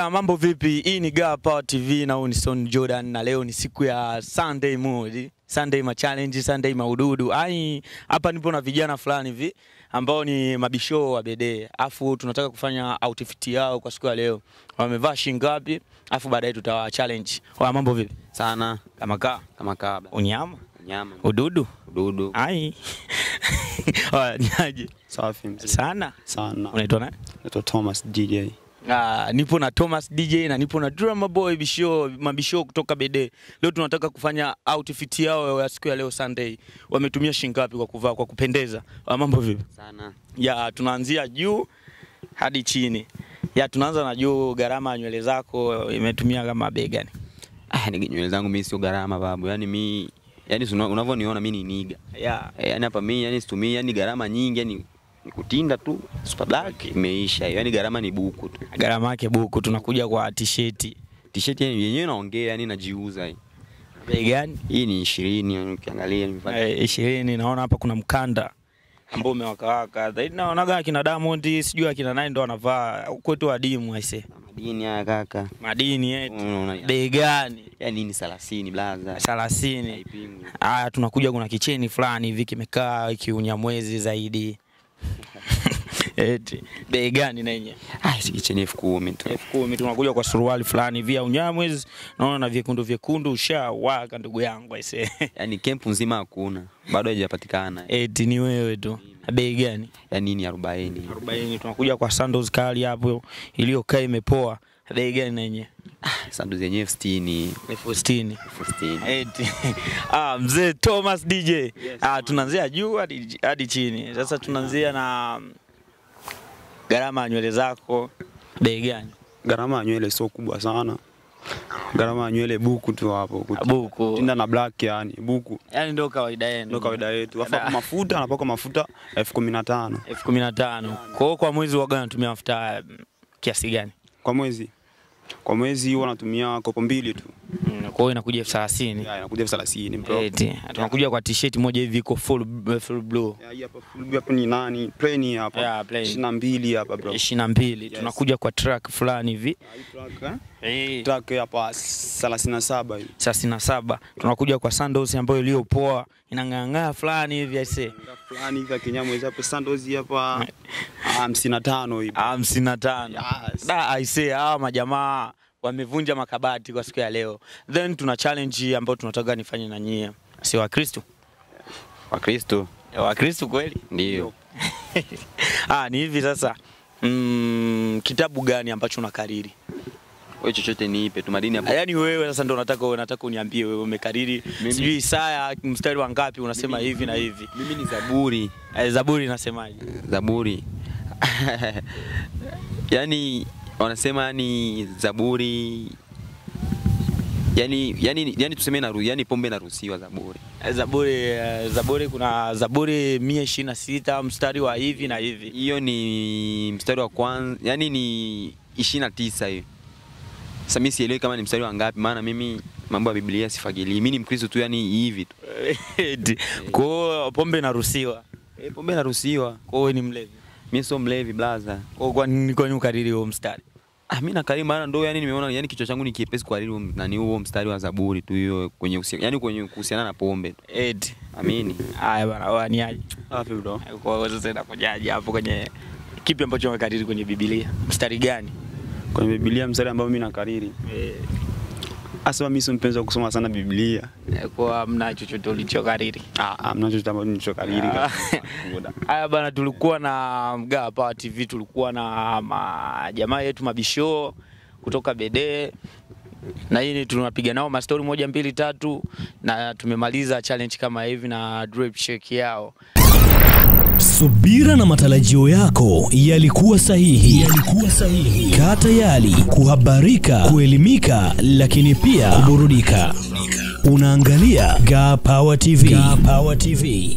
Bana, mambo vipi? Hii ni Gawa Power TV na huu ni Son Jordan, na leo ni siku ya Sunday mood, Sunday ma challenge, Sunday maududu. Ai, hapa nipo na vijana fulani hivi ambao ni mabisho wa Bede, afu tunataka kufanya outfit yao kwa siku ya leo. Wamevaa shingapi? ngapi? Afu baadaye tutawa challenge. Oya, mambo vipi? sana Kama kaa kama ka. unyama Unyama. ududu ududu ai Oya, niaje Safi mzee. sana. Sana. Unaitwa nani? Naitwa Thomas DJ. Ah, nipo na Thomas DJ na nipo na Drama Boy Bisho, mabisho kutoka Bede. Leo tunataka kufanya outfit yao ya siku ya leo Sunday. Wametumia shingapi ngapi kwa kuvaa kwa kupendeza? Wa mambo vipi? sana Ya tunaanzia juu hadi chini. Ya tunaanza na juu, gharama ya nywele zako imetumia kama bei gani? ah, ni nywele zangu mimi sio gharama babu Yaani mimi yani si unavyoniona mimi ni niga Ya eh, yani hapa mimi yani situmii yani gharama nyingi yani ni kutinda tu super black imeisha yani gharama ni buku tu gharama yake buku, tunakuja kwa t-shirt. t-shirt yenyewe naongea yani najiuza hii Bei gani? hii ni 20 yani ukiangalia Eh, ishirini. Naona hapa kuna mkanda ambao umewakawaka zaidi. Naonaga akina Diamond sijui akina nani ndo wanavaa kwetu adimu aise. madini haya kaka Madini yetu. Bei gani? yani ni 30 blaza thelathini. haipingwi Haya, tunakuja kuna kicheni fulani hivi kimekaa kiunyamwezi zaidi. Eti bei gani na yenye? ah si kicheni elfu kumi tu elfu kumi. unakuja kwa suruali fulani via ya unyamwezi, naona na vyekundu vyekundu, ushawaka ndugu yangu aise. Yaani kempu nzima hakuna bado haijapatikana Eti ni wewe tu. Bei gani? yani ni 40 40. Tunakuja kwa sandals kali hapo iliyokaa imepoa. Bei gani nenye? sandu zenyewe elfu sitini elfu sitini. elfu sitini Eti. Ah, mzee Thomas DJ. ah, tunaanzia juu hadi hadi chini. Sasa tunaanzia na mm, gharama ya nywele zako bei gani? Gharama ya nywele sio kubwa sana. Gharama ya nywele buku tu hapo. kutinda Buku. Tinda na black yani buku. Yaani ndio kawaida yenu. Ndio kawaida yetu. afa kwa mafuta anapaka mafuta elfu kumi na tano elfu kumi na tano. Kwa hiyo kwa mwezi waga natumia mafuta mm, kiasi gani? kwa mwezi. Kwa mwezi huwa natumia kopo mbili tu. Mm, Kwa hiyo inakuja elfu thelathini. Inakuja elfu thelathini. Tunakuja kwa t-shirt moja hivi iko full full blue. Hapa ni nani? Plain hapa. yeah, plain. 22 hapa bro. ishirini na mbili. Yes. Tunakuja kwa track fulani hivi. Track, eh? Eh. na hapa 37 hii. thelathini na saba tunakuja kwa sandals ambayo iliyopoa inang'ang'aa fulani hivi aise fulani hivi akinyamwezi hapa sandals hapa hamsini na tano hivi. hamsini na tano da aise hawa majamaa wamevunja makabati kwa siku ya leo. Then tuna challenge ambayo tunataka nifanye na nyie. Si wakristo wakristo wakristo kweli? Ndio. Ah, ni hivi sasa. Mm, kitabu gani ambacho unakariri? Wewe chochote niipe tu madini hapo yaani wewe sasa ndo nataka nataka uniambie wewe umekariri. Sijui Isaya mstari wa ngapi unasema mimi, hivi na hivi. mimi ni zaburi. Eh, Zaburi inasemaje? Zaburi. Yani wanasema yani zaburi yani yani yani tuseme na yani pombe inaruhusiwa zaburi Zaburi, eh, Zaburi kuna Zaburi mia ishirini na sita mstari wa hivi na hivi. hiyo ni mstari wa kwanza yani ni ishirini na tisa hiyo sasa mimi sielewi kama ni mstari wa ngapi maana mimi mambo ya biblia sifagili mimi ni mkristo tu yani hivi tu Kwa hiyo pombe inaruhusiwa. e, pombe inaruhusiwa. Kwa hiyo ni mlevi. Mimi sio mlevi blaza Kwa kwa nini kwa nini ukariri huo mstari? Ah, mi nakariri maana ndo yani nimeona yani kichwa changu ni kiepesi kwa lilo na nani huo mstari wa Zaburi tu hiyo kwenye usia, yani kwenye kuhusiana na pombe tu. Ed. Amini. Haya bana, aje? Wapi bro. Kwa hiyo sasa inakujaje hapo kwenye kipi ambacho umekariri kwenye Biblia? Mstari gani? Kwenye Biblia mstari ambao mimi nakariri. Eh, Asa mimi si mpenzi wa kusoma sana Biblia. kwa mna chochote ulichokariri. Ah, ah, mna chochote ambacho nilichokariri. Ah. Haya bana, tulikuwa na Mgaa Power TV, tulikuwa na jamaa yetu mabisho kutoka Bede na hii tunapiga nao mastori moja mbili tatu, na tumemaliza challenge kama hivi na drip shake yao. Subira na matarajio yako yalikuwa sahihi. Yalikuwa sahihi. Kaa tayari kuhabarika, kuelimika, lakini pia kuburudika. Unaangalia Ga Power TV. Ga Power TV.